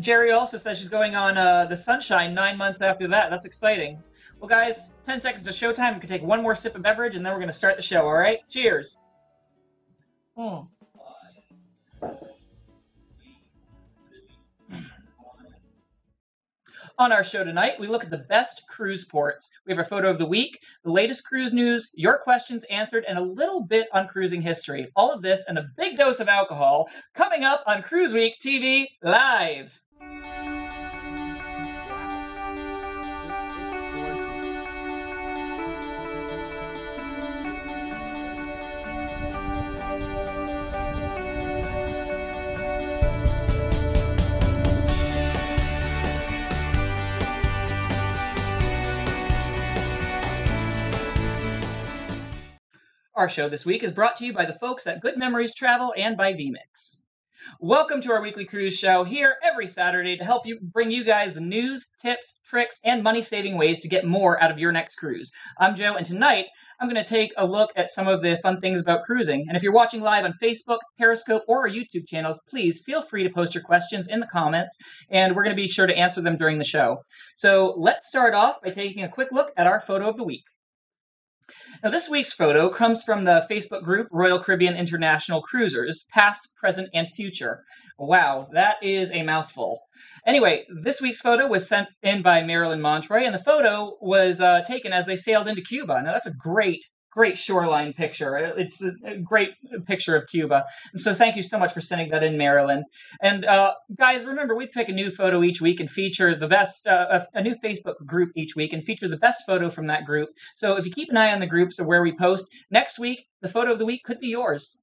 Jerry also says she's going on uh, the Sunshine nine months after that. That's exciting. Well, guys, 10 seconds to showtime. We can take one more sip of beverage, and then we're going to start the show, all right? Cheers. Mm. On our show tonight, we look at the best cruise ports. We have our photo of the week, the latest cruise news, your questions answered, and a little bit on cruising history. All of this and a big dose of alcohol coming up on Cruise Week TV Live. Our show this week is brought to you by the folks at Good Memories Travel and by vMix. Welcome to our weekly cruise show here every Saturday to help you bring you guys the news, tips, tricks, and money saving ways to get more out of your next cruise. I'm Joe, and tonight I'm going to take a look at some of the fun things about cruising. And if you're watching live on Facebook, Periscope, or our YouTube channels, please feel free to post your questions in the comments, and we're going to be sure to answer them during the show. So let's start off by taking a quick look at our photo of the week. Now, this week's photo comes from the Facebook group Royal Caribbean International Cruisers, past, present, and future. Wow, that is a mouthful. Anyway, this week's photo was sent in by Marilyn Montroy, and the photo was uh, taken as they sailed into Cuba. Now, that's a great great shoreline picture. It's a great picture of Cuba. So thank you so much for sending that in, Marilyn. And uh, guys, remember, we pick a new photo each week and feature the best, uh, a new Facebook group each week and feature the best photo from that group. So if you keep an eye on the groups or where we post, next week, the photo of the week could be yours.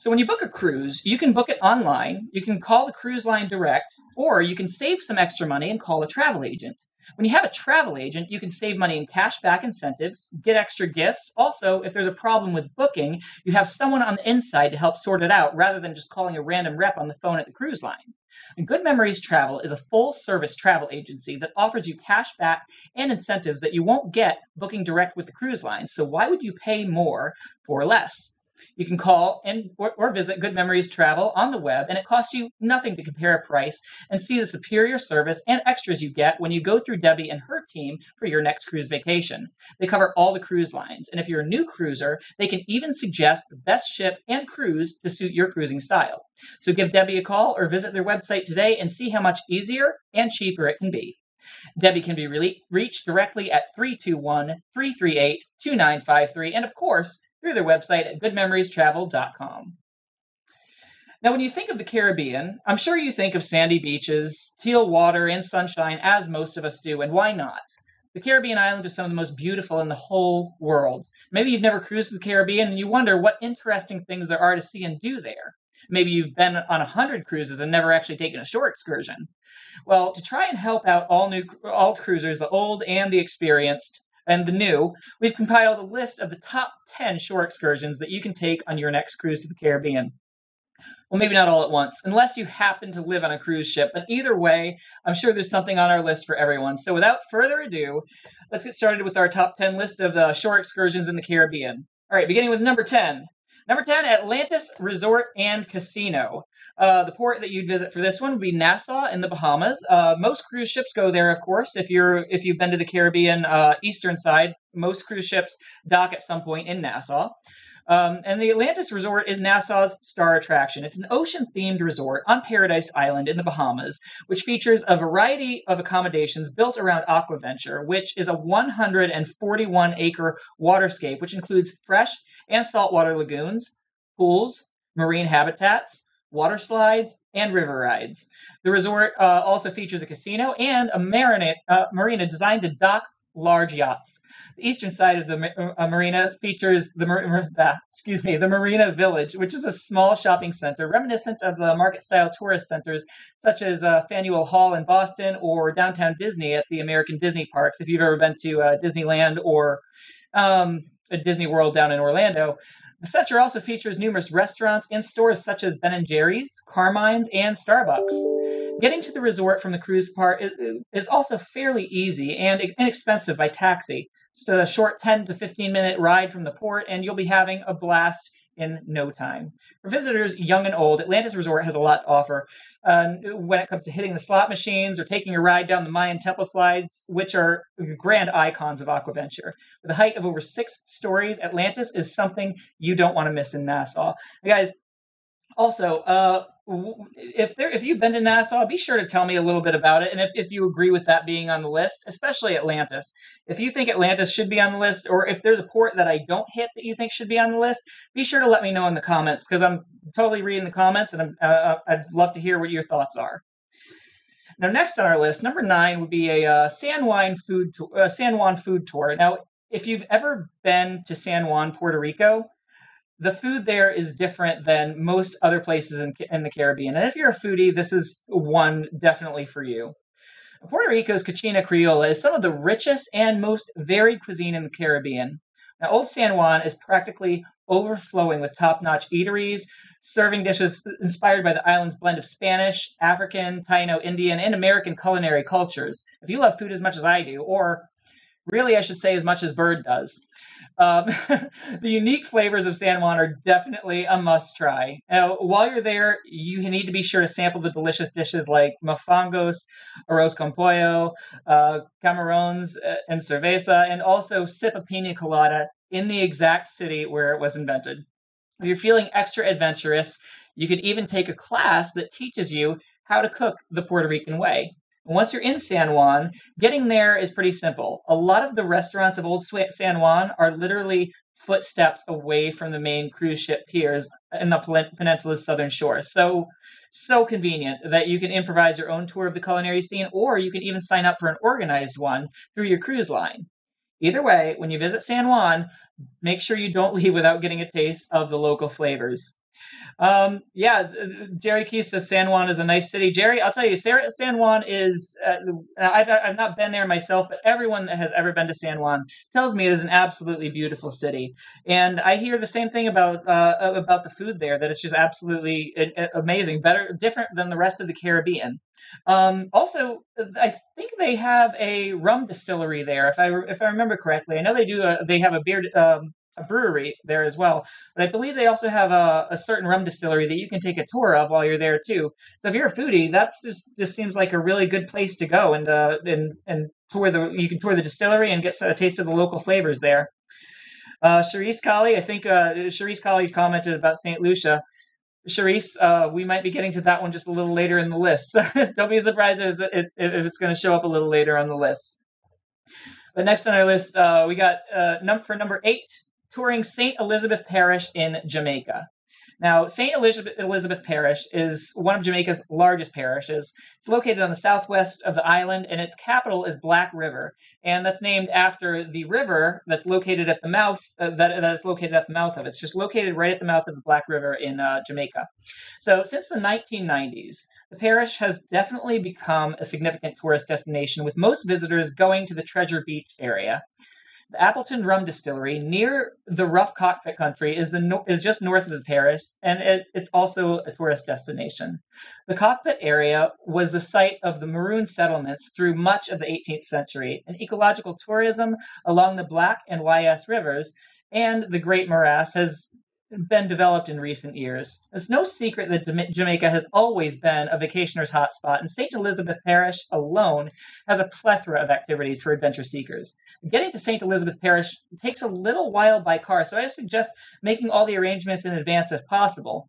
So when you book a cruise, you can book it online, you can call the cruise line direct, or you can save some extra money and call a travel agent. When you have a travel agent, you can save money in cashback incentives, get extra gifts. Also, if there's a problem with booking, you have someone on the inside to help sort it out rather than just calling a random rep on the phone at the cruise line. And Good Memories Travel is a full service travel agency that offers you cash back and incentives that you won't get booking direct with the cruise line. So why would you pay more for less? You can call and or, or, visit Good Memories Travel on the web, and it costs you nothing to compare a price and see the superior service and extras you get when you go through Debbie and her team for your next cruise vacation. They cover all the cruise lines, and if you're a new cruiser, they can even suggest the best ship and cruise to suit your cruising style. So give Debbie a call or visit their website today and see how much easier and cheaper it can be. Debbie can be re- reached directly at 321 338 2953. And of course, through their website at goodmemoriestravel.com. Now, when you think of the Caribbean, I'm sure you think of sandy beaches, teal water, and sunshine, as most of us do, and why not? The Caribbean islands are some of the most beautiful in the whole world. Maybe you've never cruised the Caribbean and you wonder what interesting things there are to see and do there. Maybe you've been on a hundred cruises and never actually taken a shore excursion. Well, to try and help out all new all cruisers, the old and the experienced, and the new, we've compiled a list of the top 10 shore excursions that you can take on your next cruise to the Caribbean. Well, maybe not all at once, unless you happen to live on a cruise ship. But either way, I'm sure there's something on our list for everyone. So without further ado, let's get started with our top 10 list of the shore excursions in the Caribbean. All right, beginning with number 10. Number 10, Atlantis Resort and Casino. Uh, the port that you'd visit for this one would be Nassau in the Bahamas. Uh, most cruise ships go there, of course. If you're if you've been to the Caribbean uh, eastern side, most cruise ships dock at some point in Nassau. Um, and the Atlantis Resort is Nassau's star attraction. It's an ocean themed resort on Paradise Island in the Bahamas, which features a variety of accommodations built around Aquaventure, which is a 141 acre waterscape, which includes fresh and saltwater lagoons, pools, marine habitats, water slides, and river rides. The resort uh, also features a casino and a marina, uh, marina designed to dock large yachts. The eastern side of the uh, marina features the uh, excuse me the Marina Village, which is a small shopping center reminiscent of the market-style tourist centers such as uh, Faneuil Hall in Boston or downtown Disney at the American Disney parks. If you've ever been to uh, Disneyland or um, a Disney World down in Orlando, the center also features numerous restaurants and stores such as Ben & Jerry's, Carmine's, and Starbucks. Getting to the resort from the cruise part is also fairly easy and inexpensive by taxi. Just a short 10 to 15 minute ride from the port, and you'll be having a blast in no time. For visitors young and old, Atlantis Resort has a lot to offer. Uh, when it comes to hitting the slot machines or taking a ride down the Mayan temple slides, which are grand icons of aquaventure. With a height of over six stories, Atlantis is something you don't want to miss in Nassau. guys, also, uh, if there if you've been to Nassau, be sure to tell me a little bit about it, and if, if you agree with that being on the list, especially Atlantis. If you think Atlantis should be on the list, or if there's a port that I don't hit that you think should be on the list, be sure to let me know in the comments because I'm totally reading the comments, and I'm, uh, uh, I'd love to hear what your thoughts are. Now, next on our list, number nine would be a uh, San Juan food to- uh, San Juan food tour. Now, if you've ever been to San Juan, Puerto Rico, the food there is different than most other places in, in the Caribbean. And if you're a foodie, this is one definitely for you. Puerto Rico's Cocina Criolla is some of the richest and most varied cuisine in the Caribbean. Now, Old San Juan is practically overflowing with top notch eateries, serving dishes inspired by the island's blend of Spanish, African, Taino, Indian, and American culinary cultures. If you love food as much as I do, or really, I should say, as much as Bird does, um, the unique flavors of San Juan are definitely a must try. Now, while you're there, you need to be sure to sample the delicious dishes like mofongos, arroz con pollo, uh, camarons, uh, and cerveza, and also sip a pina colada in the exact city where it was invented. If you're feeling extra adventurous, you could even take a class that teaches you how to cook the Puerto Rican way. Once you're in San Juan, getting there is pretty simple. A lot of the restaurants of Old San Juan are literally footsteps away from the main cruise ship piers in the peninsula's southern shore. So, so convenient that you can improvise your own tour of the culinary scene, or you can even sign up for an organized one through your cruise line. Either way, when you visit San Juan, make sure you don't leave without getting a taste of the local flavors. Um, yeah, uh, Jerry Keys says San Juan is a nice city. Jerry, I'll tell you, San Juan is, uh, I've, I've not been there myself, but everyone that has ever been to San Juan tells me it is an absolutely beautiful city. And I hear the same thing about, uh, about the food there, that it's just absolutely amazing, better, different than the rest of the Caribbean. Um, also, I think they have a rum distillery there, if I if I remember correctly. I know they do. A, they have a beer um, a brewery there as well. But I believe they also have a, a, certain rum distillery that you can take a tour of while you're there too. So if you're a foodie, that's just just seems like a really good place to go and uh, and and tour the you can tour the distillery and get a taste of the local flavors there. Uh, Charisse Colley, I think uh, Charisse Colley commented about St. Lucia. Charisse, uh, we might be getting to that one just a little later in the list. So don't be surprised if it's, it's going to show up a little later on the list. But next on our list, uh, we got uh, num- for number eight, touring St. Elizabeth Parish in Jamaica. Now, St. Elizabeth, Elizabeth, Parish is one of Jamaica's largest parishes. It's located on the southwest of the island, and its capital is Black River, and that's named after the river that's located at the mouth uh, that, that is located at the mouth of it. It's just located right at the mouth of the Black River in uh, Jamaica. So, since the 1990s, the parish has definitely become a significant tourist destination, with most visitors going to the Treasure Beach area. The Appleton Rum Distillery, near the rough cockpit country, is the is just north of Paris, and it, it's also a tourist destination. The cockpit area was the site of the Maroon settlements through much of the 18th century, and ecological tourism along the Black and YS rivers and the Great Morass has been developed in recent years. It's no secret that Jamaica has always been a vacationer's hotspot, and St. Elizabeth Parish alone has a plethora of activities for adventure seekers. Getting to St. Elizabeth Parish takes a little while by car, so I suggest making all the arrangements in advance if possible.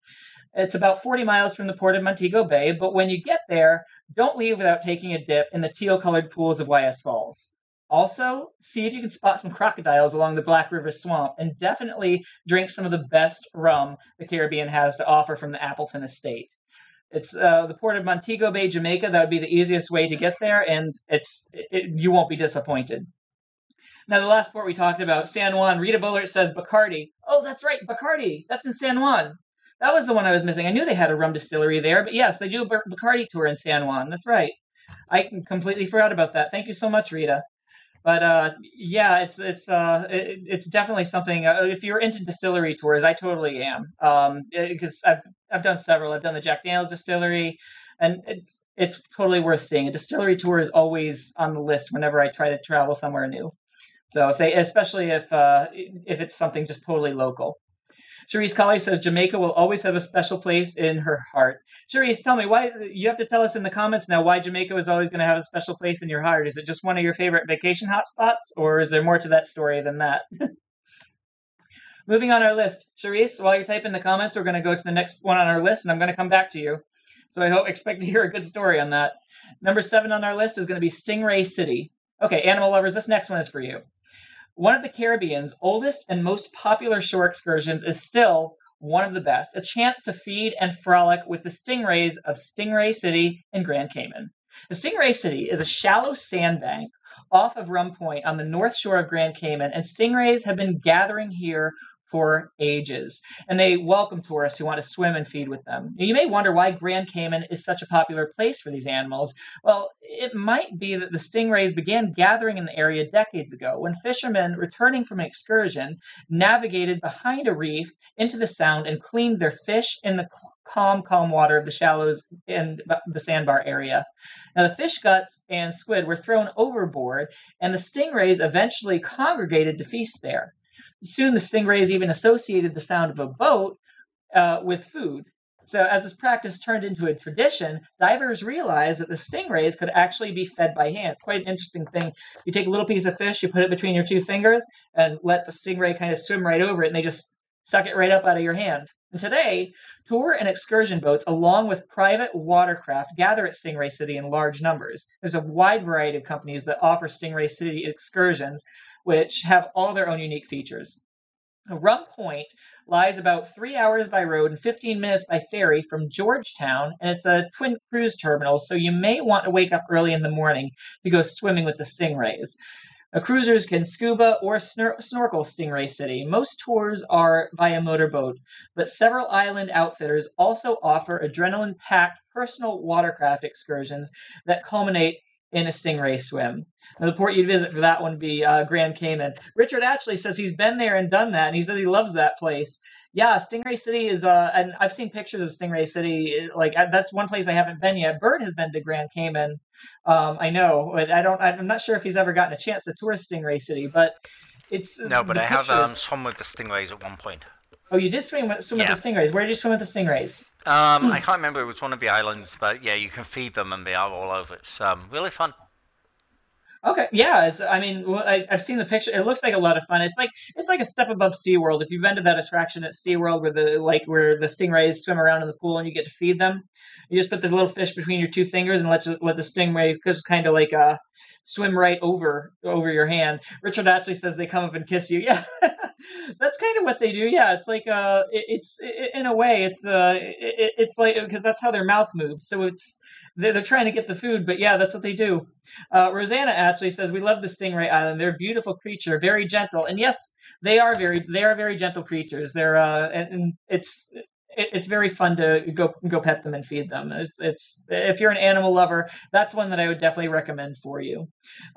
It's about 40 miles from the port of Montego Bay, but when you get there, don't leave without taking a dip in the teal colored pools of YS Falls. Also, see if you can spot some crocodiles along the Black River swamp and definitely drink some of the best rum the Caribbean has to offer from the Appleton estate. It's uh, the port of Montego Bay, Jamaica. That would be the easiest way to get there, and it's it, you won't be disappointed. Now, the last port we talked about, San Juan. Rita Bullard says Bacardi. Oh, that's right, Bacardi. That's in San Juan. That was the one I was missing. I knew they had a rum distillery there, but yes, they do a Bacardi tour in San Juan. That's right. I completely forgot about that. Thank you so much, Rita but uh, yeah, it's it's uh, it, it's definitely something. Uh, if you're into distillery tours, I totally am. Um, because I've I've done several. I've done the Jack Daniel's distillery, and it's it's totally worth seeing. A distillery tour is always on the list whenever I try to travel somewhere new. So if they, especially if uh, if it's something just totally local. Cherise Colley says Jamaica will always have a special place in her heart. Cherise, tell me why you have to tell us in the comments now why Jamaica is always going to have a special place in your heart. Is it just one of your favorite vacation hotspots, or is there more to that story than that? Moving on our list, Cherise, while you're typing the comments, we're going to go to the next one on our list, and I'm going to come back to you. So I hope expect to hear a good story on that. Number seven on our list is going to be Stingray City. Okay, animal lovers, this next one is for you. One of the Caribbean's oldest and most popular shore excursions is still one of the best, a chance to feed and frolic with the stingrays of Stingray City in Grand Cayman. The Stingray City is a shallow sandbank off of Rum Point on the north shore of Grand Cayman, and stingrays have been gathering here for ages, and they welcome tourists who want to swim and feed with them. You may wonder why Grand Cayman is such a popular place for these animals. Well, it might be that the stingrays began gathering in the area decades ago when fishermen returning from an excursion navigated behind a reef into the sound and cleaned their fish in the calm, calm water of the shallows in the sandbar area. Now, the fish guts and squid were thrown overboard, and the stingrays eventually congregated to feast there. Soon the stingrays even associated the sound of a boat uh, with food. So, as this practice turned into a tradition, divers realized that the stingrays could actually be fed by hand. It's quite an interesting thing. You take a little piece of fish, you put it between your two fingers, and let the stingray kind of swim right over it, and they just suck it right up out of your hand. And today, tour and excursion boats, along with private watercraft, gather at Stingray City in large numbers. There's a wide variety of companies that offer Stingray City excursions, which have all their own unique features. Rum Point lies about three hours by road and 15 minutes by ferry from Georgetown, and it's a twin cruise terminal, so you may want to wake up early in the morning to go swimming with the stingrays. Uh, cruisers can scuba or snor- snorkel Stingray City. Most tours are via motorboat, but several island outfitters also offer adrenaline packed personal watercraft excursions that culminate in a stingray swim. And the port you'd visit for that one would be uh, Grand Cayman. Richard actually says he's been there and done that, and he says he loves that place. Yeah, Stingray City is, uh, and I've seen pictures of Stingray City. Like that's one place I haven't been yet. Bird has been to Grand Cayman. Um, I know, but I don't. I'm not sure if he's ever gotten a chance to tour Stingray City, but it's no. But I have um, swum with the stingrays at one point. Oh, you did swim with, swim yeah. with the stingrays. Where did you swim with the stingrays? Um, I can't remember. It was one of the islands, but yeah, you can feed them and they are all over. It's um, really fun. Okay, yeah, it's. I mean, I, have seen the picture. It looks like a lot of fun. It's like it's like a step above SeaWorld. If you've been to that attraction at SeaWorld, where the like where the stingrays swim around in the pool and you get to feed them, you just put the little fish between your two fingers and let let the stingray just kind of like uh swim right over over your hand. Richard actually says they come up and kiss you. Yeah, that's kind of what they do. Yeah, it's like uh, it, it's it, in a way, it's uh, it, it's like because that's how their mouth moves. So it's they're, trying to get the food, but yeah, that's what they do. Uh, Rosanna actually says we love the stingray island. They're a beautiful creature, very gentle, and yes, they are very they are very gentle creatures. They're uh, and, and it's it's very fun to go go pet them and feed them. It's, it's, if you're an animal lover, that's one that I would definitely recommend for you.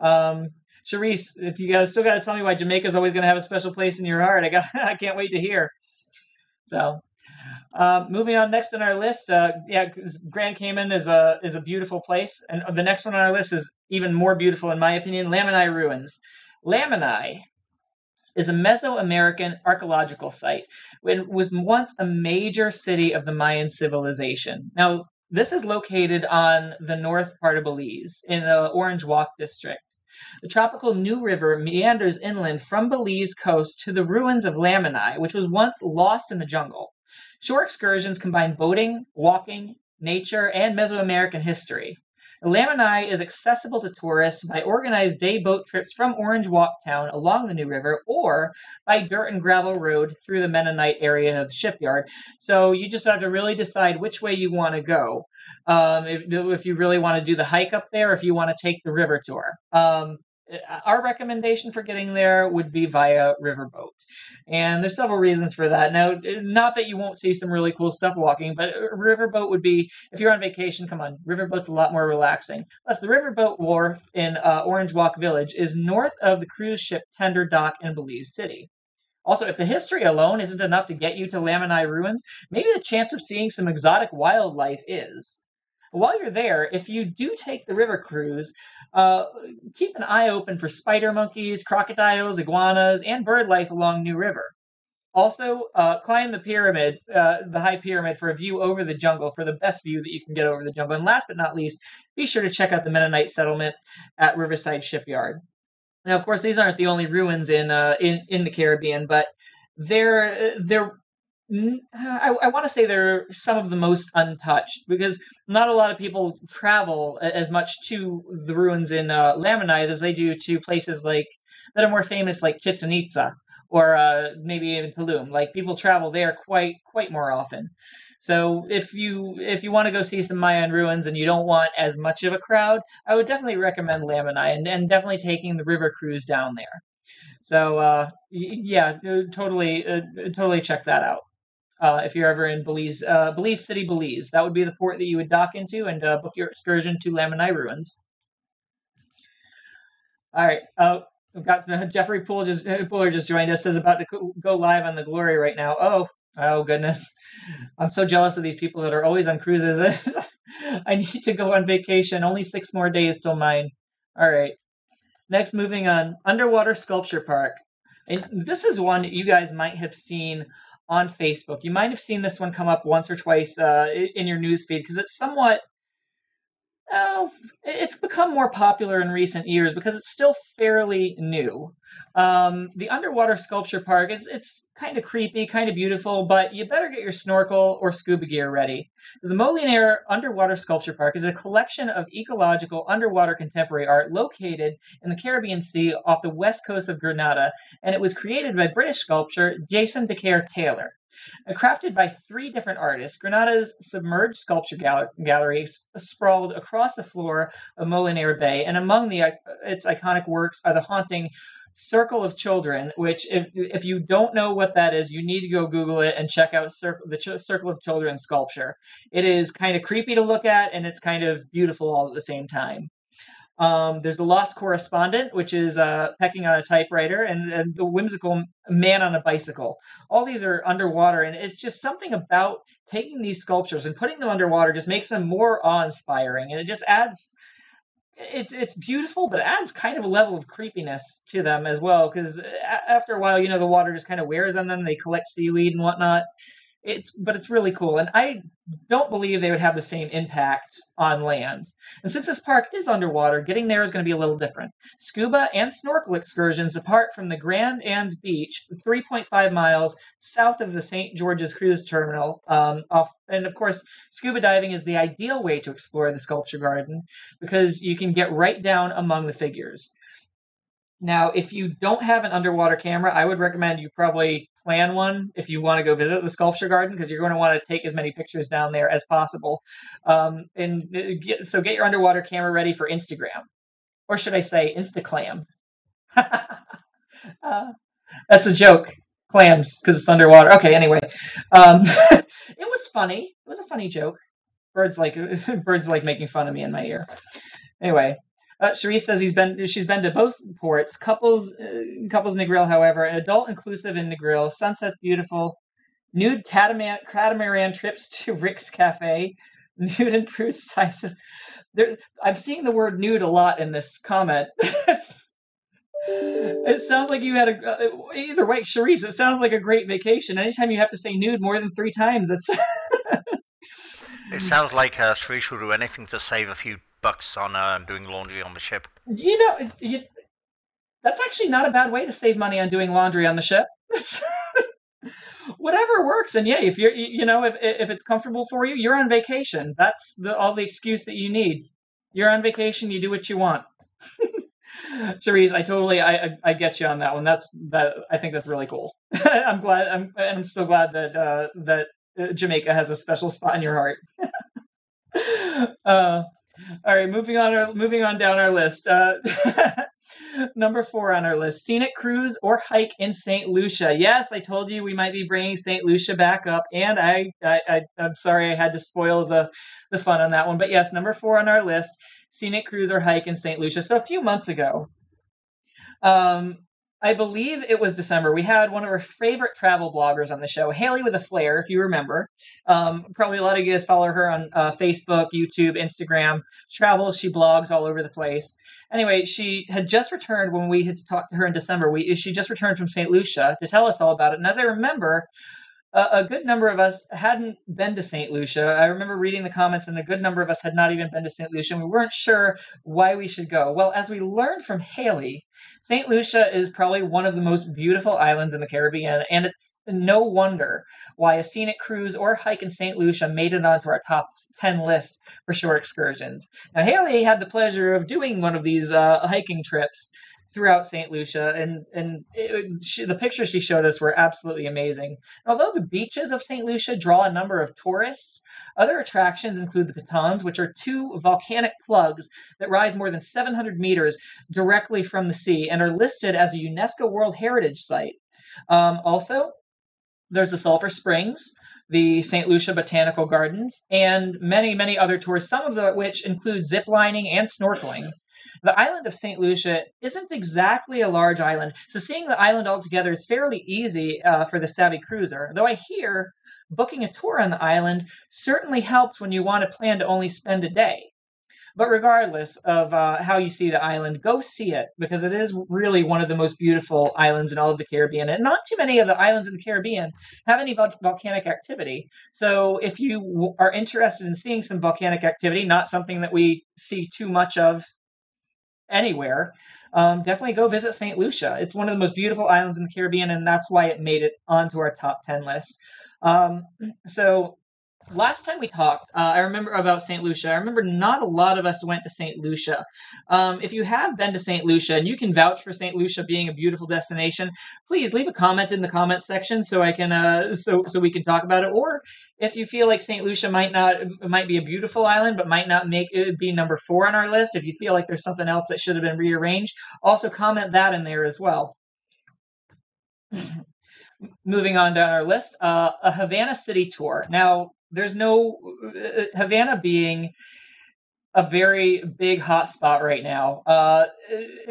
Um, Charisse, if you guys still got to tell me why Jamaica's always going to have a special place in your heart, I got I can't wait to hear. So uh, moving on, next on our list, uh, yeah, Grand Cayman is a is a beautiful place, and the next one on our list is even more beautiful in my opinion. Lamanai Ruins. Lamanai is a Mesoamerican archaeological site. It was once a major city of the Mayan civilization. Now, this is located on the north part of Belize in the Orange Walk district. The tropical New River meanders inland from Belize coast to the ruins of Lamanai, which was once lost in the jungle. Shore excursions combine boating, walking, nature, and Mesoamerican history. Lamanai is accessible to tourists by organized day boat trips from Orange Walk Town along the New River or by dirt and gravel road through the Mennonite area of the shipyard. So you just have to really decide which way you want to go. Um, if, if you really want to do the hike up there, if you want to take the river tour. Um, our recommendation for getting there would be via riverboat. And there's several reasons for that. Now, not that you won't see some really cool stuff walking, but riverboat would be, if you're on vacation, come on, riverboat's a lot more relaxing. Plus, the riverboat wharf in uh, Orange Walk Village is north of the cruise ship tender dock in Belize City. Also, if the history alone isn't enough to get you to Lamanai ruins, maybe the chance of seeing some exotic wildlife is. While you're there, if you do take the river cruise, uh, keep an eye open for spider monkeys, crocodiles, iguanas, and bird life along New River. Also, uh, climb the pyramid, uh, the high pyramid, for a view over the jungle, for the best view that you can get over the jungle. And last but not least, be sure to check out the Mennonite settlement at Riverside Shipyard. Now, of course, these aren't the only ruins in uh, in in the Caribbean, but they're they're I, I want to say they're some of the most untouched because not a lot of people travel as much to the ruins in uh, as they do to places like that are more famous, like Chichen Itza or uh, maybe even Tulum. Like people travel there quite quite more often. So if you if you want to go see some Mayan ruins and you don't want as much of a crowd, I would definitely recommend Lamanai and, and definitely taking the river cruise down there. So uh, yeah, totally uh, totally check that out. Uh, if you're ever in Belize, uh, Belize City, Belize, that would be the port that you would dock into and uh, book your excursion to Lamanai ruins. All right, uh, we've got Jeffrey Poole just Pooler just joined us. Is about to go live on the Glory right now. Oh, oh goodness, I'm so jealous of these people that are always on cruises. I need to go on vacation. Only six more days till mine. All right. Next, moving on, underwater sculpture park. And this is one that you guys might have seen on Facebook. You might have seen this one come up once or twice uh, in your newsfeed because it's somewhat uh, it's become more popular in recent years because it's still fairly new. Um, the underwater sculpture park, it's, it's kind of creepy, kind of beautiful, but you better get your snorkel or scuba gear ready. The Molinere Underwater Sculpture Park is a collection of ecological underwater contemporary art located in the Caribbean Sea off the west coast of Grenada, and it was created by British sculptor Jason deCaires Taylor. Crafted by three different artists, Grenada's submerged sculpture gal- gallery sprawled across the floor of Molinere Bay, and among the, its iconic works are the haunting Circle of Children, which if if you don't know what that is, you need to go Google it and check out Circle, the Ch- Circle of Children sculpture. It is kind of creepy to look at, and it's kind of beautiful all at the same time. Um, there's the Lost Correspondent, which is uh, pecking on a typewriter, and, and, the whimsical Man on a Bicycle. All these are underwater, and it's just something about taking these sculptures and putting them underwater just makes them more awe-inspiring, and it just adds it's it's beautiful, but it adds kind of a level of creepiness to them as well. Because uh, after a while, you know, the water just kind of wears on them. They collect seaweed and whatnot. It's but it's really cool, and I don't believe they would have the same impact on land. And since this park is underwater, getting there is going to be a little different. Scuba and snorkel excursions depart from the Grand Anse Beach, 3.5 miles south of the St. George's Cruise Terminal. Um, off, and of course, scuba diving is the ideal way to explore the sculpture garden because you can get right down among the figures. Now, if you don't have an underwater camera, I would recommend you probably plan one if you want to go visit the sculpture garden because you're going to want to take as many pictures down there as possible. Um, and uh, get, so get your underwater camera ready for Instagram, or should I say Instaclam? uh, that's a joke. Clams because it's underwater. Okay, anyway, um, it was funny. It was a funny joke. Birds like birds like making fun of me in my ear. Anyway, uh, says he's been she's been to both ports. Couples uh, couples Negril, however, an adult inclusive in Negril. Sunset's beautiful. Nude catamaran, catamaran trips to Rick's Cafe. Nude and prude size. There, I'm seeing the word nude a lot in this comment. it sounds like you had a uh, either way, Cherise. It sounds like a great vacation. Anytime you have to say nude more than three times, it's. it sounds like uh, Cherise will do anything to save a few bucks on uh, doing laundry on the ship. You know, you, that's actually not a bad way to save money on doing laundry on the ship. Whatever works, and yeah, if you're, you know, if if it's comfortable for you, you're on vacation. That's the, all the excuse that you need. You're on vacation. You do what you want. Cherise, I totally, I, I, I, get you on that one. That's that. I think that's really cool. I'm glad. I'm, and I'm still glad that uh, that uh, Jamaica has a special spot in your heart. uh, all right, moving on. Moving on down our list. Uh, number four on our list: scenic cruise or hike in Saint Lucia. Yes, I told you we might be bringing Saint Lucia back up, and I, I, I am sorry I had to spoil the the fun on that one. But yes, number four on our list: scenic cruise or hike in Saint Lucia. So a few months ago, um, I believe it was December. We had one of our favorite travel bloggers on the show, Haley with a Flair, if you remember. Um, probably a lot of you guys follow her on uh, Facebook, YouTube, Instagram. She travels, she blogs all over the place. Anyway, she had just returned when we had talked to her in December. We she just returned from St. Lucia to tell us all about it. And as I remember, a, a good number of us hadn't been to St. Lucia. I remember reading the comments, and a good number of us had not even been to St. Lucia, and we weren't sure why we should go. Well, as we learned from Haley, St. Lucia is probably one of the most beautiful islands in the Caribbean, and it's no wonder why a scenic cruise or hike in St. Lucia made it onto our top 10 list for shore excursions. Now, Haley had the pleasure of doing one of these uh, hiking trips throughout St. Lucia, and and it, she, the pictures she showed us were absolutely amazing. Although the beaches of St. Lucia draw a number of tourists, other attractions include the pitons, which are two volcanic plugs that rise more than 700 meters directly from the sea and are listed as a UNESCO World Heritage Site. Um, also, there's the Sulphur Springs, the St. Lucia Botanical Gardens, and many, many other tours, some of the, which include zip lining and snorkeling. The island of St. Lucia isn't exactly a large island, so seeing the island altogether is fairly easy uh, for the savvy cruiser, though I hear booking a tour on the island certainly helps when you want to plan to only spend a day. But regardless of uh, how you see the island, go see it because it is really one of the most beautiful islands in all of the Caribbean. And not too many of the islands in the Caribbean have any vol- volcanic activity. So if you w- are interested in seeing some volcanic activity, not something that we see too much of anywhere, um, definitely go visit St. Lucia. It's one of the most beautiful islands in the Caribbean, and that's why it made it onto our top 10 list. Um, so last time we talked, uh, I remember about St. Lucia. I remember not a lot of us went to St. Lucia. Um, if you have been to St. Lucia and you can vouch for St. Lucia being a beautiful destination, please leave a comment in the comment section so I can uh, so so we can talk about it. Or if you feel like St. Lucia might not might be a beautiful island but might not make it be number four on our list, if you feel like there's something else that should have been rearranged, also comment that in there as well. Moving on down our list, uh, a Havana City tour. Now, there's no uh, Havana being a very big hot spot right now. Uh,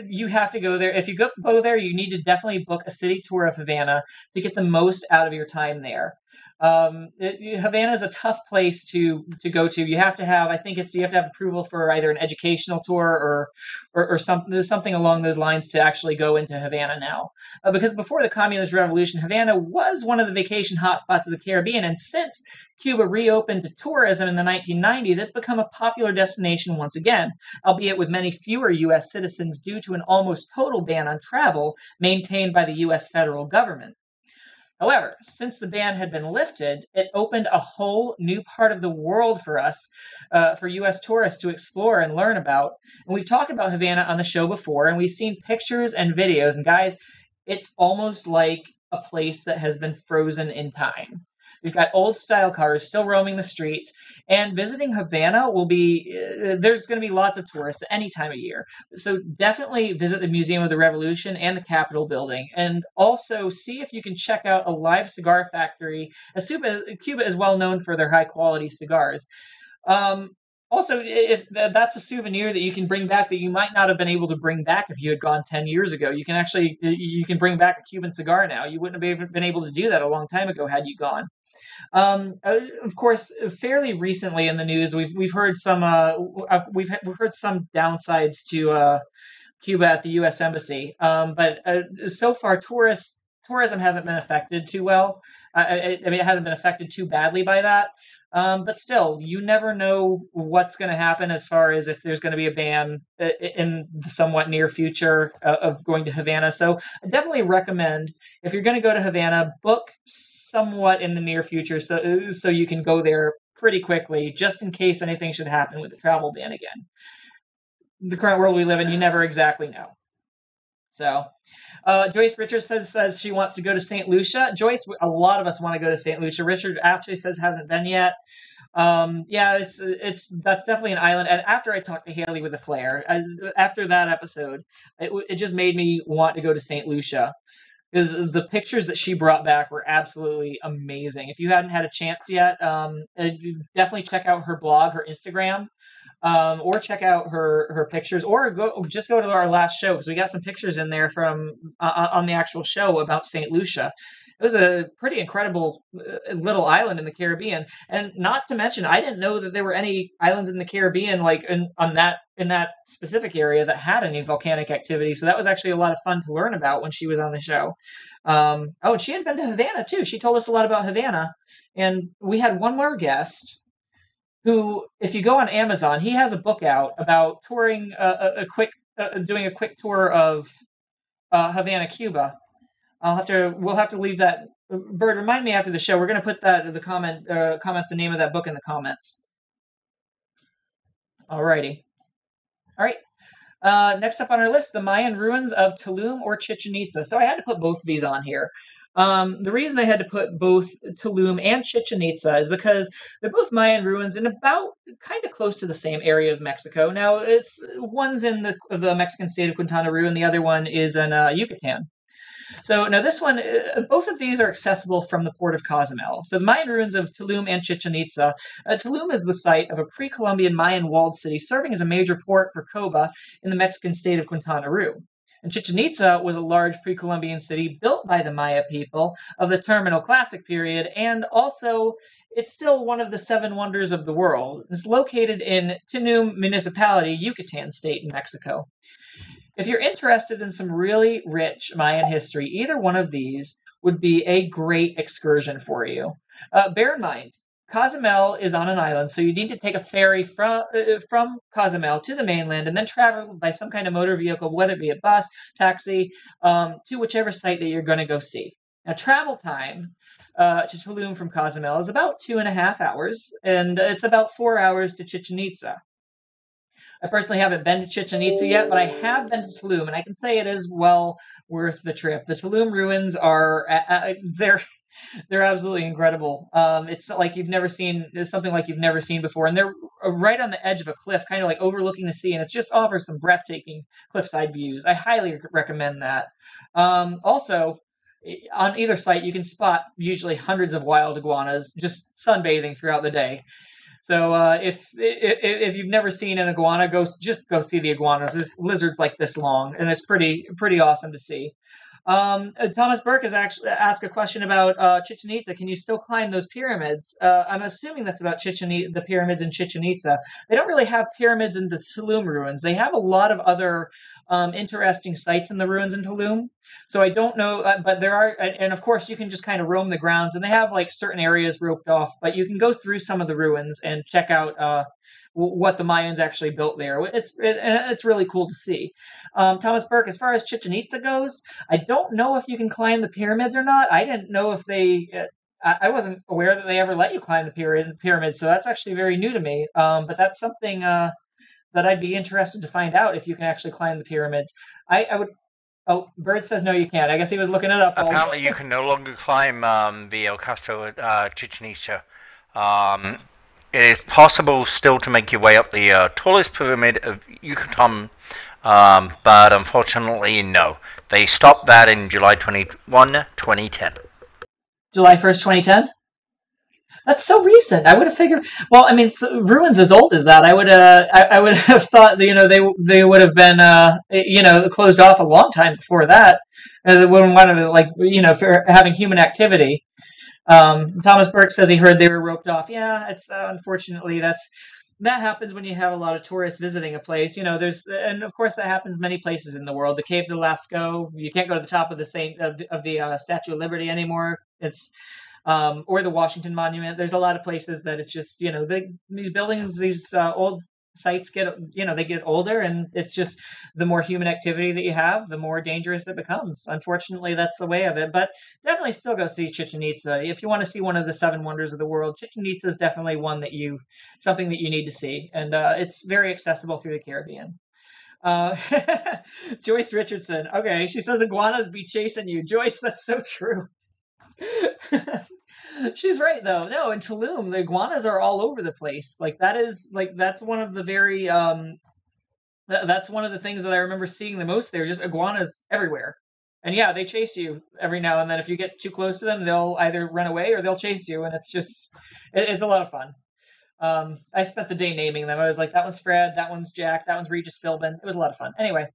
you have to go there. If you go, go there, you need to definitely book a city tour of Havana to get the most out of your time there um, Havana is a tough place to to go to. You have to have, I think it's you have to have approval for either an educational tour or or, or something something along those lines to actually go into Havana now. Uh, because before the communist revolution, Havana was one of the vacation hotspots of the Caribbean, and since Cuba reopened to tourism in the 1990s, it's become a popular destination once again, albeit with many fewer U.S. citizens due to an almost total ban on travel maintained by the U.S. federal government. However, since the ban had been lifted, it opened a whole new part of the world for us, uh, for U.S. tourists to explore and learn about. And we've talked about Havana on the show before, and we've seen pictures and videos. And guys, it's almost like a place that has been frozen in time. We've got old style cars still roaming the streets, and visiting Havana will be uh, there's going to be lots of tourists any time of year. So definitely visit the Museum of the Revolution and the Capitol building, and also see if you can check out a live cigar factory. Cuba, Cuba is well known for their high quality cigars. Um, also, if that's a souvenir that you can bring back that you might not have been able to bring back if you had gone 10 years ago, you can actually you can bring back a Cuban cigar now. You wouldn't have been able to do that a long time ago had you gone. Um, uh, of course, fairly recently in the news, we've we've heard some uh, uh we've we've heard some downsides to uh, Cuba at the U.S. embassy, um, but uh, so far, tourist tourism hasn't been affected too well. I, I mean, it hasn't been affected too badly by that. Um, but still, you never know what's going to happen as far as if there's going to be a ban uh, in the somewhat near future uh, of going to Havana. So I definitely recommend if you're going to go to Havana, book somewhat in the near future so uh, so you can go there pretty quickly, just in case anything should happen with the travel ban again. The current world we live in, you never exactly know. So uh, Joyce Richards says, she wants to go to St. Lucia. Joyce, a lot of us want to go to St. Lucia. Richard actually says hasn't been yet. Um, yeah, it's it's that's definitely an island. And after I talked to Haley with a Flair, I, after that episode, it, it just made me want to go to St. Lucia because the pictures that she brought back were absolutely amazing. If you hadn't had a chance yet, um, uh, definitely check out her blog, her Instagram. Um, or check out her her pictures, or go just go to our last show because we got some pictures in there from uh, uh, on the actual show about Saint Lucia. It was a pretty incredible uh, little island in the Caribbean, and not to mention, I didn't know that there were any islands in the Caribbean like in, on that in that specific area that had any volcanic activity. So that was actually a lot of fun to learn about when she was on the show. Um, oh, and she had been to Havana too. She told us a lot about Havana, and we had one more guest who, if you go on Amazon, he has a book out about touring a, a, a quick, uh, doing a quick tour of uh, Havana, Cuba. I'll have to, we'll have to leave that. Bird, remind me after the show. We're going to put that the comment, uh, comment the name of that book in the comments. Alrighty. All right. Uh, next up on our list, the Mayan ruins of Tulum or Chichen Itza. So I had to put both of these on here. Um, the reason I had to put both Tulum and Chichen Itza is because they're both Mayan ruins in about kind of close to the same area of Mexico. Now, it's one's in the the Mexican state of Quintana Roo, and the other one is in uh, Yucatan. So now this one, uh, both of these are accessible from the port of Cozumel. So the Mayan ruins of Tulum and Chichen Itza. Uh, Tulum is the site of a pre-Columbian Mayan walled city serving as a major port for Coba in the Mexican state of Quintana Roo. And Chichen Itza was a large pre-Columbian city built by the Maya people of the Terminal Classic period, and also it's still one of the seven wonders of the world. It's located in Tinum municipality, Yucatan state in Mexico. If you're interested in some really rich Mayan history, either one of these would be a great excursion for you. Uh, bear in mind, Cozumel is on an island, so you need to take a ferry from uh, from Cozumel to the mainland, and then travel by some kind of motor vehicle, whether it be a bus, taxi, um, to whichever site that you're going to go see. Now, travel time uh, to Tulum from Cozumel is about two and a half hours, and it's about four hours to Chichen Itza. I personally haven't been to Chichen Itza yet, but I have been to Tulum, and I can say it is well worth the trip. The Tulum ruins are uh, uh they're they're absolutely incredible. Um, it's like you've never seen something like you've never seen before, and they're uh, right on the edge of a cliff, kind of like overlooking the sea, and it just offers some breathtaking cliffside views. I highly recommend that. Um, also, on either site, you can spot usually hundreds of wild iguanas just sunbathing throughout the day. So uh, if, if, if you've never seen an iguana, go just go see the iguanas. There's lizards like this long, and it's pretty pretty awesome to see. Um, uh, Thomas Burke has actually asked a question about uh, Chichen Itza. Can you still climb those pyramids? Uh, I'm assuming that's about Chichen Itza, the pyramids in Chichen Itza. They don't really have pyramids in the Tulum ruins. They have a lot of other um, interesting sites in the ruins in Tulum. So I don't know, uh, but there are, and, and, of course you can just kind of roam the grounds, and they have like certain areas roped off. But you can go through some of the ruins and check out uh, what the Mayans actually built there. It's it, it's really cool to see. Um, Thomas Burke, as far as Chichen Itza goes, I don't know if you can climb the pyramids or not. I didn't know if they. Uh, I wasn't aware that they ever let you climb the pyramid, pyramids, so that's actually very new to me. Um, but that's something uh, that I'd be interested to find out if you can actually climb the pyramids. I, I would Oh, Bird says no, you can't. I guess he was looking it up. Apparently, you can no longer climb um, the El Castro uh, Chichen Itza. Um, it is possible still to make your way up the uh, tallest pyramid of Yucatan, um, but unfortunately, no. They stopped that in July 21, 2010. July 1st, 2010? That's so recent. I would have figured. Well, I mean, ruins as old as that. I would. Uh, I, I, would have thought. You know, they they would have been. Uh, you know, closed off a long time before that. Uh, wouldn't want to like. You know, for having human activity. Um, Thomas Burke says he heard they were roped off. Yeah, it's uh, unfortunately that's that happens when you have a lot of tourists visiting a place. You know, there's and of course that happens many places in the world. The caves of Lascaux, you can't go to the top of the Saint of the, of the uh, Statue of Liberty anymore. It's um, or the Washington Monument. There's a lot of places that it's just you know these buildings, these uh, old sites get you know they get older and it's just the more human activity that you have the more dangerous it becomes unfortunately that's the way of it but definitely still go see chichen itza if you want to see one of the seven wonders of the world chichen itza is definitely one that you something that you need to see and uh, it's very accessible through the caribbean uh, Joyce Richardson. Okay, she says iguanas be chasing you. Joyce, that's so true. She's right though. No, in Tulum, the iguanas are all over the place. Like that is like that's one of the very um th- that's one of the things that I remember seeing the most there. Just iguanas everywhere. And yeah, they chase you every now and then. If you get too close to them, they'll either run away or they'll chase you, and it's just it, it's a lot of fun. Um, I spent the day naming them. I was like, that one's Fred, that one's Jack, that one's Regis Philbin. It was a lot of fun. Anyway,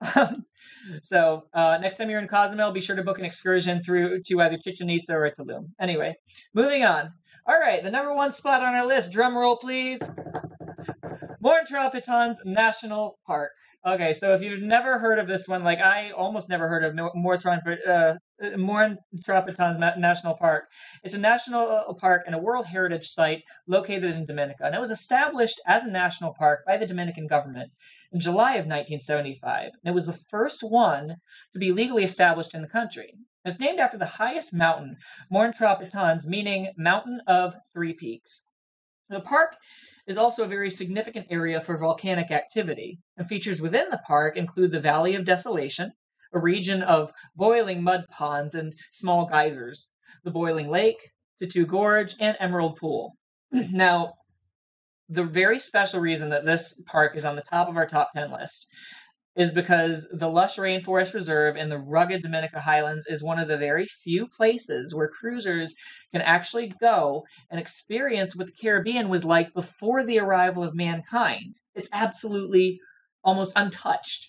so uh, next time you're in Cozumel, be sure to book an excursion through to either Chichen Itza or Tulum. Anyway, moving on. All right, the number one spot on our list. Drum roll, please. Morne Trois Pitons National Park. Okay, so if you've never heard of this one, like I almost never heard of Mortron, uh, Morne Trois Pitons National Park. It's a national park and a World Heritage Site located in Dominica, and it was established as a national park by the Dominican government in July of 1975. And it was the first one to be legally established in the country. It's named after the highest mountain, Trois Pitons, meaning Mountain of Three Peaks. The park is also a very significant area for volcanic activity, and features within the park include the Valley of Desolation, a region of boiling mud ponds and small geysers, the Boiling Lake, Titou Gorge, and Emerald Pool. now, the very special reason that this park is on the top of our top 10 list is because the lush rainforest reserve in the rugged Dominica Highlands is one of the very few places where cruisers can actually go and experience what the Caribbean was like before the arrival of mankind. It's absolutely almost untouched.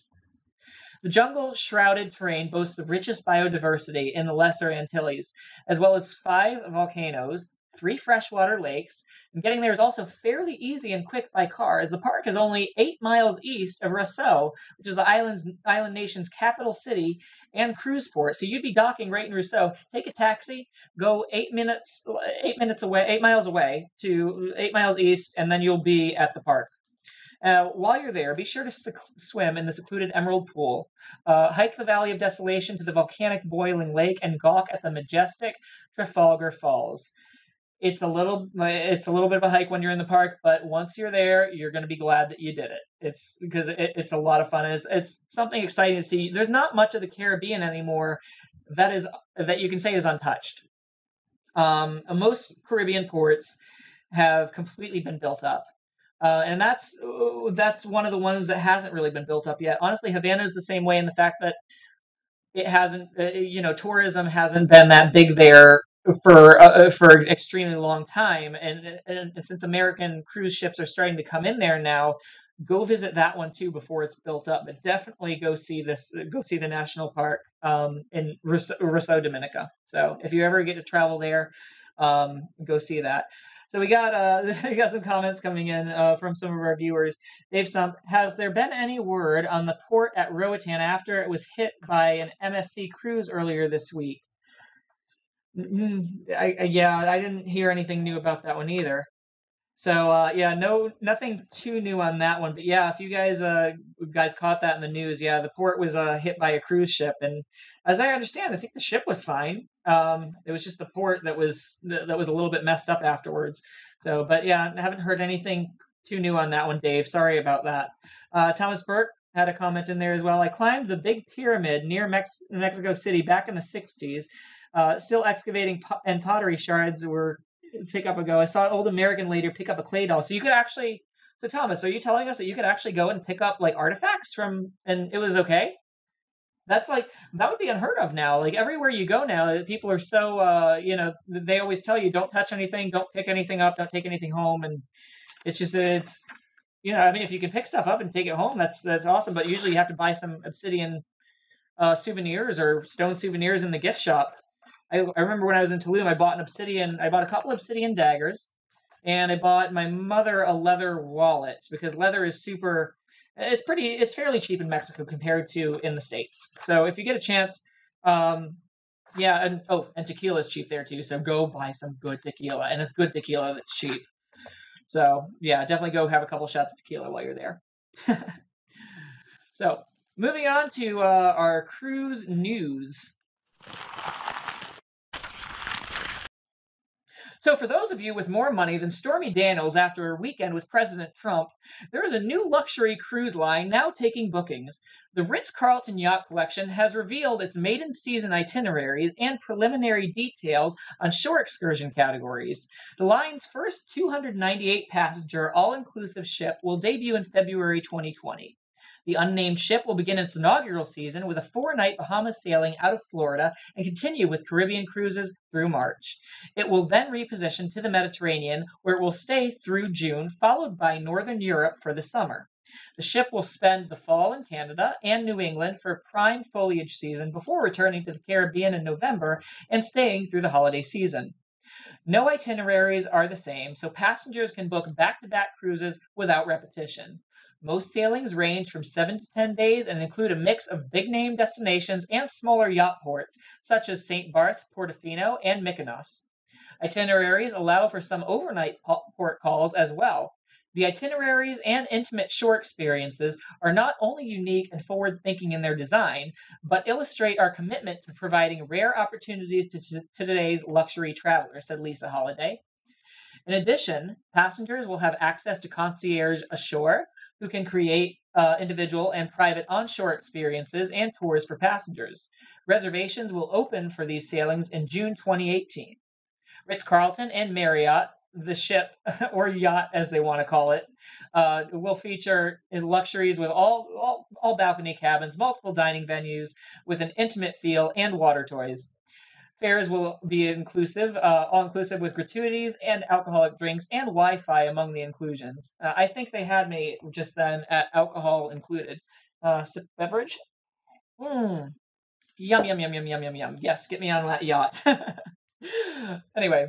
The jungle shrouded terrain boasts the richest biodiversity in the Lesser Antilles, as well as five volcanoes, three freshwater lakes, and getting there is also fairly easy and quick by car, as the park is only eight miles east of Roseau, which is the island's island nation's capital city and cruise port. So you'd be docking right in Roseau. Take a taxi, go eight minutes, eight minutes away, eight miles away to eight miles east, and then you'll be at the park. Uh, while you're there, be sure to sec- swim in the secluded Emerald Pool, uh, hike the Valley of Desolation to the volcanic Boiling Lake, and gawk at the majestic Trafalgar Falls it's a little it's a little bit of a hike when you're in the park but once you're there you're going to be glad that you did it. It's because it, it's a lot of fun. It's it's something exciting to see. There's not much of the caribbean anymore that is that you can say is untouched. Um, most caribbean ports have completely been built up. Uh, and that's that's one of the ones that hasn't really been built up yet. Honestly havana is the same way in the fact that it hasn't uh, you know tourism hasn't been that big there for uh, uh, for extremely long time. And, and, and since American cruise ships are starting to come in there now, go visit that one too before it's built up. But definitely go see this. Go see the national park um, in Roseau, Dominica. So if you ever get to travel there, um, go see that. So we got uh, we got some comments coming in uh, from some of our viewers. Dave Sump, has there been any word on the port at Roatan after it was hit by an MSC cruise earlier this week? I, I, yeah, I didn't hear anything new about that one either. So uh, yeah, no, nothing too new on that one. But yeah, if you guys uh guys caught that in the news, yeah, the port was uh, hit by a cruise ship, and as I understand, I think the ship was fine. Um, it was just the port that was that was a little bit messed up afterwards. So, but yeah, I haven't heard anything too new on that one, Dave. Sorry about that. Uh, Thomas Burke had a comment in there as well. I climbed the big pyramid near Mex- Mexico City back in the '60s. Uh, still excavating po- and pottery shards were pick up a go. I saw an old American lady pick up a clay doll. So you could actually. So Thomas, are you telling us that you could actually go and pick up like artifacts from and it was okay? That's like that would be unheard of now. Like everywhere you go now, people are so uh, you know they always tell you don't touch anything, don't pick anything up, don't take anything home, and it's just it's you know I mean if you can pick stuff up and take it home, that's that's awesome. But usually you have to buy some obsidian uh, souvenirs or stone souvenirs in the gift shop. I, I remember when I was in Tulum, I bought an obsidian. I bought a couple obsidian daggers, and I bought my mother a leather wallet because leather is super. It's pretty. It's fairly cheap in Mexico compared to in the states. So if you get a chance, um, yeah, and oh, and tequila is cheap there too. So go buy some good tequila, and it's good tequila that's cheap. So yeah, definitely go have a couple shots of tequila while you're there. so moving on to uh, our cruise news. So, for those of you with more money than Stormy Daniels after a weekend with President Trump, there is a new luxury cruise line now taking bookings. The Ritz Carlton Yacht Collection has revealed its maiden season itineraries and preliminary details on shore excursion categories. The line's first 298 passenger all inclusive ship will debut in February 2020. The unnamed ship will begin its inaugural season with a four night Bahamas sailing out of Florida and continue with Caribbean cruises through March. It will then reposition to the Mediterranean, where it will stay through June, followed by Northern Europe for the summer. The ship will spend the fall in Canada and New England for prime foliage season before returning to the Caribbean in November and staying through the holiday season. No itineraries are the same, so passengers can book back to back cruises without repetition. Most sailings range from 7 to 10 days and include a mix of big name destinations and smaller yacht ports, such as St. Barth's, Portofino, and Mykonos. Itineraries allow for some overnight port calls as well. The itineraries and intimate shore experiences are not only unique and forward thinking in their design, but illustrate our commitment to providing rare opportunities to, to today's luxury traveler, said Lisa Holladay. In addition, passengers will have access to concierge ashore, who can create uh, individual and private onshore experiences and tours for passengers. Reservations will open for these sailings in June 2018. Ritz Carlton and Marriott the ship or yacht as they want to call it uh, will feature luxuries with all, all, all balcony cabins multiple dining venues with an intimate feel and water toys fares will be inclusive uh, all inclusive with gratuities and alcoholic drinks and wi-fi among the inclusions. Uh, i think they had me just then at alcohol included. Uh, beverage? Mmm. yum yum yum yum yum yum yum. Yes get me on that yacht. Anyway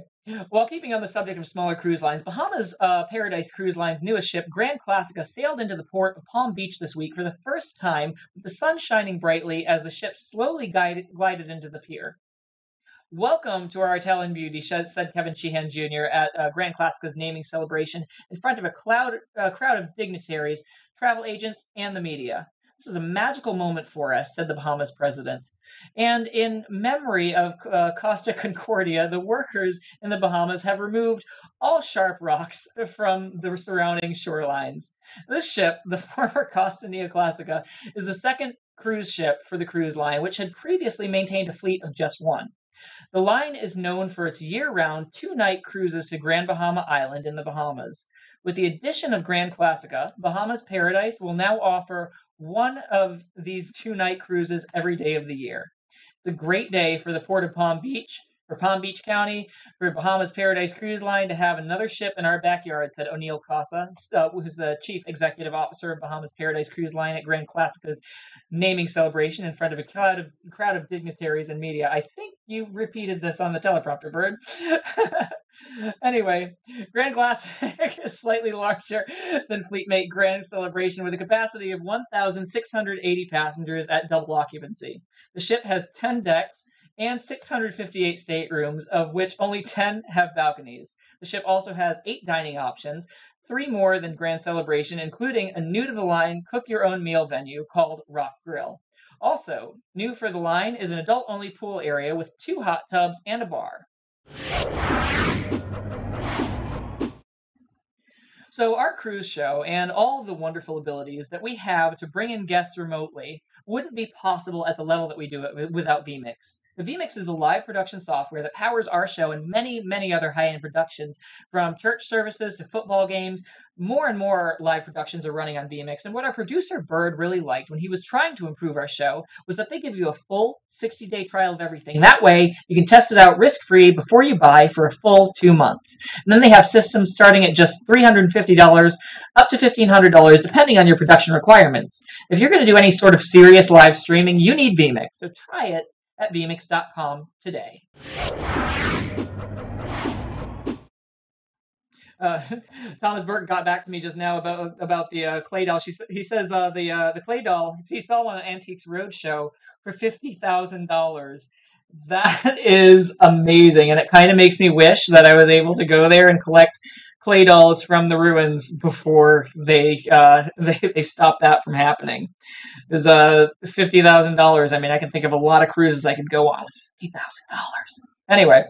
while keeping on the subject of smaller cruise lines, Bahamas uh, Paradise Cruise Line's newest ship, Grand Classica, sailed into the port of Palm Beach this week for the first time with the sun shining brightly as the ship slowly guided, glided into the pier. Welcome to our Italian beauty, said Kevin Sheehan Jr. at uh, Grand Classica's naming celebration in front of a cloud, uh, crowd of dignitaries, travel agents, and the media. This is a magical moment for us, said the Bahamas president. And in memory of uh, Costa Concordia, the workers in the Bahamas have removed all sharp rocks from the surrounding shorelines. This ship, the former Costa Neoclassica, is the second cruise ship for the cruise line, which had previously maintained a fleet of just one. The line is known for its year round two night cruises to Grand Bahama Island in the Bahamas. With the addition of Grand Classica, Bahamas Paradise will now offer one of these two night cruises every day of the year. It's a great day for the Port of Palm Beach, for Palm Beach County, for Bahamas Paradise Cruise Line to have another ship in our backyard, said Oneil Khosa, uh, who's the chief executive officer of Bahamas Paradise Cruise Line at Grand Classica's naming celebration in front of a crowd of, crowd of dignitaries and media. I think you repeated this on the teleprompter, Bird. anyway, Grand Classic is slightly larger than Fleetmate Grand Celebration with a capacity of 1,680 passengers at double occupancy. The ship has 10 decks and 658 staterooms, of which only 10 have balconies. The ship also has eight dining options, three more than Grand Celebration, including a new to the line cook your own meal venue called Rock Grill. Also, new for the line is an adult only pool area with two hot tubs and a bar. So, our cruise show and all the wonderful abilities that we have to bring in guests remotely wouldn't be possible at the level that we do it without vMix. VMix is the live production software that powers our show and many, many other high end productions, from church services to football games. More and more live productions are running on vMix. And what our producer Bird really liked when he was trying to improve our show was that they give you a full 60 day trial of everything. And that way, you can test it out risk free before you buy for a full two months. And then they have systems starting at just $350 up to $1,500, depending on your production requirements. If you're going to do any sort of serious live streaming, you need vMix. So try it at vmix.com today. Uh, Thomas Burke got back to me just now about about the uh, clay doll. She he says uh, the uh, the clay doll he saw on at Antiques Roadshow for fifty thousand dollars. That is amazing, and it kind of makes me wish that I was able to go there and collect clay dolls from the ruins before they uh, they they stopped that from happening. Is uh fifty thousand dollars. I mean, I can think of a lot of cruises I could go on with fifty thousand dollars. Anyway,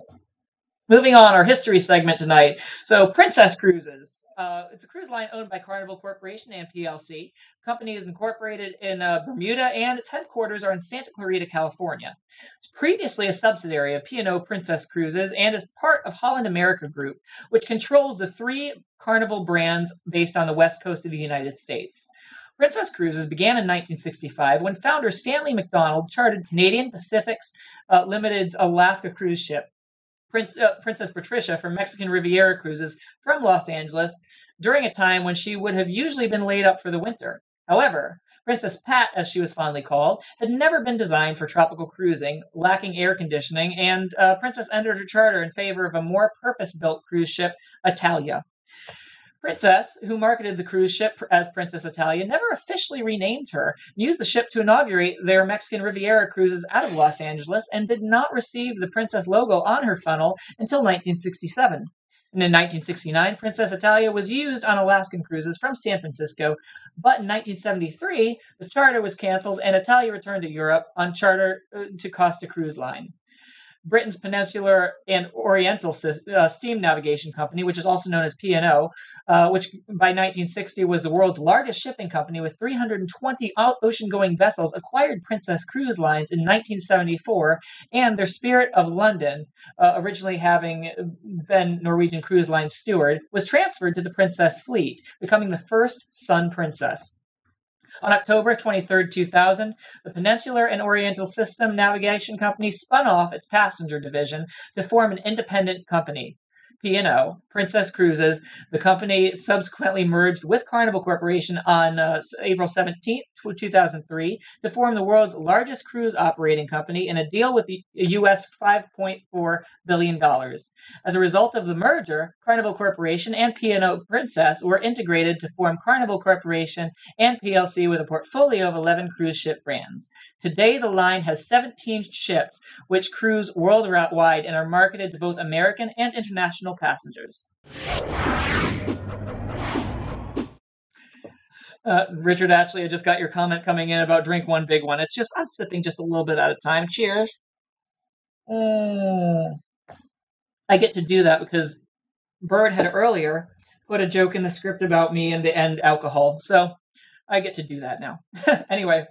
moving on, our history segment tonight. So, Princess Cruises. Uh, it's a cruise line owned by Carnival Corporation and PLC. Company is incorporated in uh, Bermuda and its headquarters are in Santa Clarita, California. It's previously a subsidiary of P&O Princess Cruises and is part of Holland America Group, which controls the three Carnival brands based on the west coast of the United States. Princess Cruises began in 1965 when founder Stanley McDonald chartered Canadian Pacific's uh, Limited's Alaska cruise ship, Prince, uh, Princess Patricia from Mexican Riviera Cruises from Los Angeles during a time when she would have usually been laid up for the winter. However, Princess Pat, as she was fondly called, had never been designed for tropical cruising, lacking air conditioning, and uh, Princess entered her charter in favor of a more purpose built cruise ship, Italia. Princess, who marketed the cruise ship as Princess Italia, never officially renamed her, used the ship to inaugurate their Mexican Riviera cruises out of Los Angeles, and did not receive the Princess logo on her funnel until 1967. And in 1969, Princess Italia was used on Alaskan cruises from San Francisco, but in 1973, the charter was canceled and Italia returned to Europe on charter uh, to Costa Cruise Line. Britain's Peninsular and Oriental uh, Steam Navigation Company, which is also known as P&O, uh, which by 1960 was the world's largest shipping company with 320 ocean-going vessels, acquired Princess Cruise Lines in 1974, and their Spirit of London, uh, originally having been Norwegian Cruise Line steward, was transferred to the Princess fleet, becoming the first Sun Princess. On October 23, 2000, the Peninsular and Oriental System Navigation Company spun off its passenger division to form an independent company. P&O, Princess Cruises. The company subsequently merged with Carnival Corporation on uh, April 17, 2003, to form the world's largest cruise operating company in a deal with the US $5.4 billion. As a result of the merger, Carnival Corporation and P&O Princess were integrated to form Carnival Corporation and PLC with a portfolio of 11 cruise ship brands. Today, the line has 17 ships which cruise worldwide and are marketed to both American and international passengers. Uh, Richard Ashley, I just got your comment coming in about drink one big one. It's just I'm sipping just a little bit at a time. Cheers. Uh, I get to do that because Bird had earlier put a joke in the script about me and the end alcohol, so I get to do that now. anyway,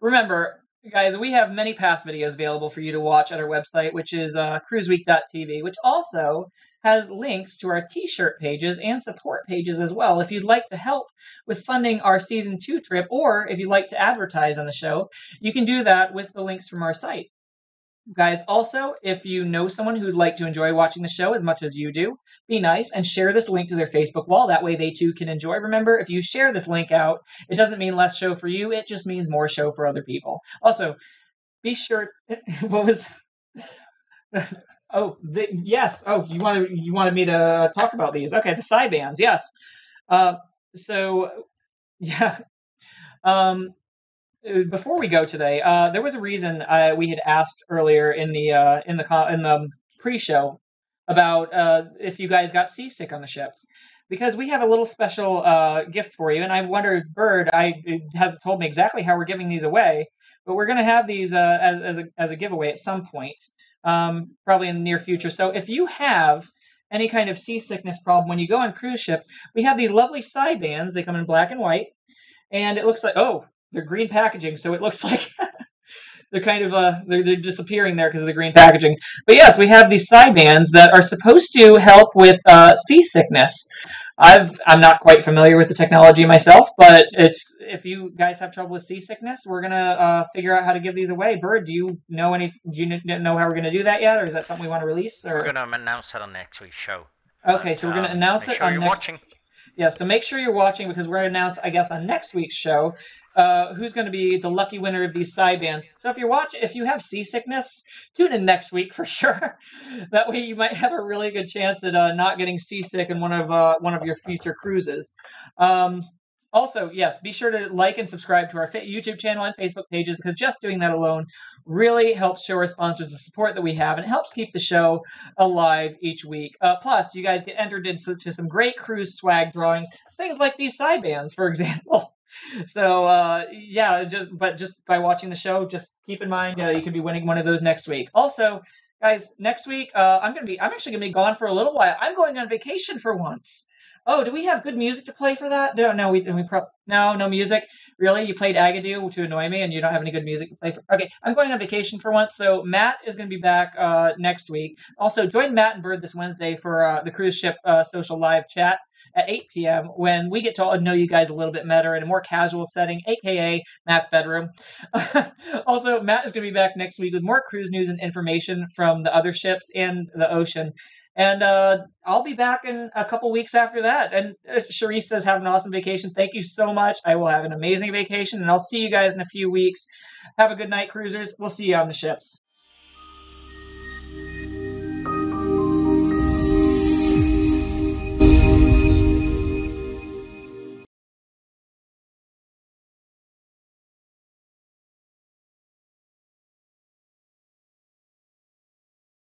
remember, guys, we have many past videos available for you to watch at our website, which is uh, cruiseweek.tv, which also has links to our t-shirt pages and support pages as well. If you'd like to help with funding our season two trip, or if you'd like to advertise on the show, you can do that with the links from our site. Guys, also, if you know someone who'd like to enjoy watching the show as much as you do, be nice and share this link to their Facebook wall. That way they too can enjoy. Remember, if you share this link out, it doesn't mean less show for you, it just means more show for other people. Also, be sure what was Oh, the, yes. Oh, you wanted you wanted me to talk about these. Okay, the side bands. Yes. Uh, so, yeah. Um, before we go today, uh, there was a reason uh, we had asked earlier in the uh, in the in the pre-show about uh, if you guys got seasick on the ships, because we have a little special uh, gift for you. And I wondered, Bird, I hasn't told me exactly how we're giving these away, but we're going to have these as as a, as a giveaway at some point, um, probably in the near future. So if you have any kind of seasickness problem when you go on cruise ships, we have these lovely side bands. They come in black and white, and it looks like oh they're green packaging, so it looks like they're kind of uh they're, they're disappearing there because of the green packaging. But yes, we have these side bands that are supposed to help with uh, seasickness. I've I'm not quite familiar with the technology myself, but it's if you guys have trouble with seasickness, we're gonna uh, figure out how to give these away. Bird, do you know any? Do you know how we're gonna do that yet, or is that something we want to release? Or we're gonna announce that on next week's show. Okay, so we're gonna um, announce it sure on you're next. Watching. Yeah, so make sure you're watching because we're gonna announce, I guess, on next week's show uh, who's going to be the lucky winner of these bands. So if you're watching, if you have seasickness, tune in next week for sure. that way you might have a really good chance at uh, not getting seasick in one of uh, one of your future cruises. Um, also, yes, be sure to like and subscribe to our YouTube channel and Facebook pages because just doing that alone really helps show our sponsors the support that we have and it helps keep the show alive each week. Uh, plus, you guys get entered into some great cruise swag drawings, things like these side bands, for example so uh, yeah, just but just by watching the show, just keep in mind uh, you could be winning one of those next week. Also, guys, next week uh, I'm gonna be I'm actually gonna be gone for a little while. I'm going on vacation for once. Oh, do we have good music to play for that? No, no, we we pro- no no music. Really, you played Agadoo to annoy me, and you don't have any good music to play for. Okay, I'm going on vacation for once, so Matt is going to be back uh, next week. Also, join Matt and Bird this Wednesday for uh, the cruise ship uh, social live chat at 8 p.m. when we get to know you guys a little bit better in a more casual setting, aka Matt's bedroom. also, Matt is going to be back next week with more cruise news and information from the other ships and the ocean. And uh, I'll be back in a couple weeks after that. And uh, Charisse says, have an awesome vacation. Thank you so much. I will have an amazing vacation, and I'll see you guys in a few weeks. Have a good night, cruisers. We'll see you on the ships.